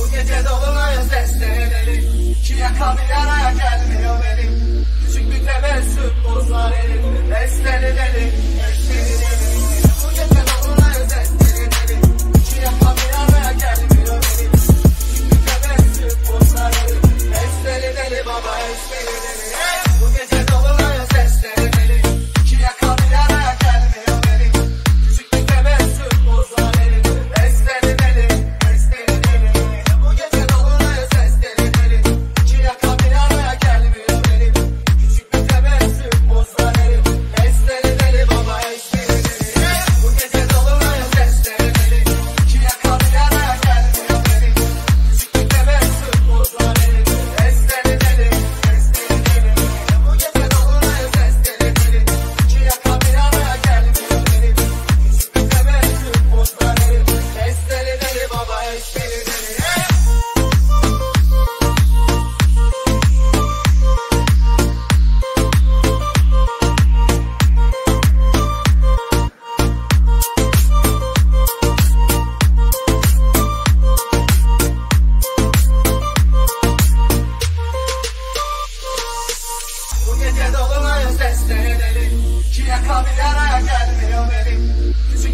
Bu gece dolunay sesleri deli İki yaka bir araya gelmiyor benim. Küçük bir tebessüm bozar elimi yolunayım seslenelim. Çile kabilere gelmiyor benim. Küçük